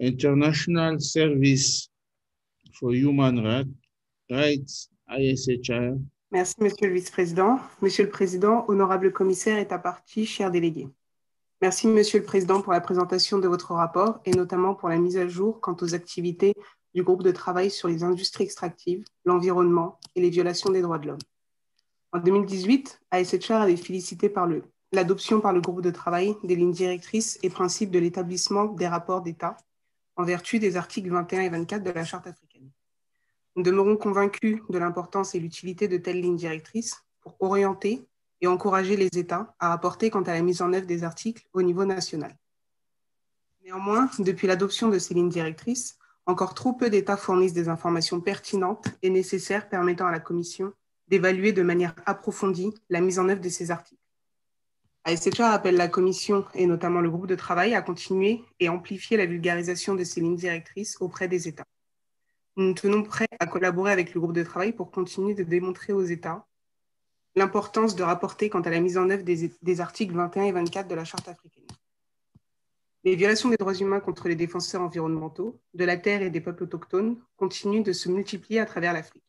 International Service for Human Rights, ISHR. Merci, Monsieur le Vice-président. Monsieur le Président, honorable commissaire et à partie, chers délégués. Merci, Monsieur le Président, pour la présentation de votre rapport et notamment pour la mise à jour quant aux activités du groupe de travail sur les industries extractives, l'environnement et les violations des droits de l'homme. En 2018, ASHR avait félicité par l'adoption par le groupe de travail des lignes directrices et principes de l'établissement des rapports d'État en vertu des articles 21 et 24 de la Charte africaine. Nous demeurons convaincus de l'importance et l'utilité de telles lignes directrices pour orienter et encourager les États à rapporter quant à la mise en œuvre des articles au niveau national. Néanmoins, depuis l'adoption de ces lignes directrices, encore trop peu d'États fournissent des informations pertinentes et nécessaires permettant à la Commission d'évaluer de manière approfondie la mise en œuvre de ces articles. ASHR appelle la Commission et notamment le groupe de travail à continuer et amplifier la vulgarisation de ces lignes directrices auprès des États. Nous nous tenons prêts à collaborer avec le groupe de travail pour continuer de démontrer aux États l'importance de rapporter quant à la mise en œuvre des, articles 21 et 24 de la Charte africaine. Les violations des droits humains contre les défenseurs environnementaux, de la terre et des peuples autochtones continuent de se multiplier à travers l'Afrique.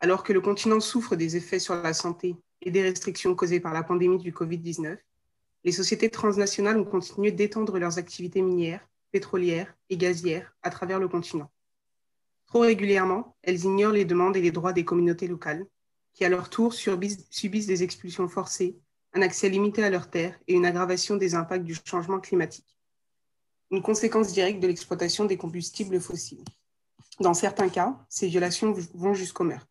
Alors que le continent souffre des effets sur la santé et des restrictions causées par la pandémie du Covid-19, les sociétés transnationales ont continué d'étendre leurs activités minières, pétrolières et gazières à travers le continent. Trop régulièrement, elles ignorent les demandes et les droits des communautés locales, qui à leur tour subissent des expulsions forcées, un accès limité à leurs terres et une aggravation des impacts du changement climatique. Une conséquence directe de l'exploitation des combustibles fossiles. Dans certains cas, ces violations vont jusqu'au meurtre.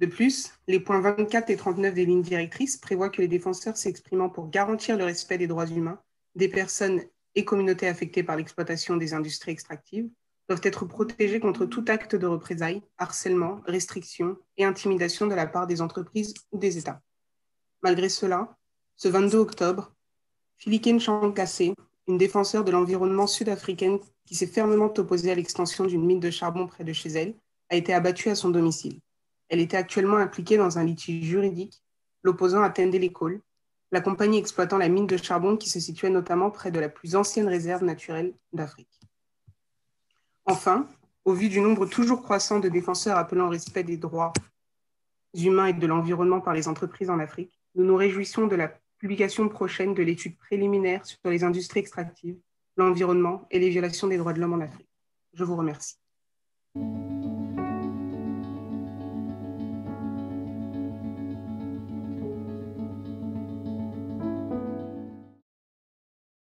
De plus, les points 24 et 39 des lignes directrices prévoient que les défenseurs s'exprimant pour garantir le respect des droits humains des personnes et communautés affectées par l'exploitation des industries extractives doivent être protégés contre tout acte de représailles, harcèlement, restriction et intimidation de la part des entreprises ou des États. Malgré cela, ce 22 octobre, Filiken Chankase, une défenseur de l'environnement sud-africaine qui s'est fermement opposée à l'extension d'une mine de charbon près de chez elle, a été abattue à son domicile. Elle était actuellement impliquée dans un litige juridique l'opposant à Tendelecol, la compagnie exploitant la mine de charbon qui se situait notamment près de la plus ancienne réserve naturelle d'Afrique. Enfin, au vu du nombre toujours croissant de défenseurs appelant au respect des droits humains et de l'environnement par les entreprises en Afrique, nous nous réjouissons de la publication prochaine de l'étude préliminaire sur les industries extractives, l'environnement et les violations des droits de l'homme en Afrique. Je vous remercie.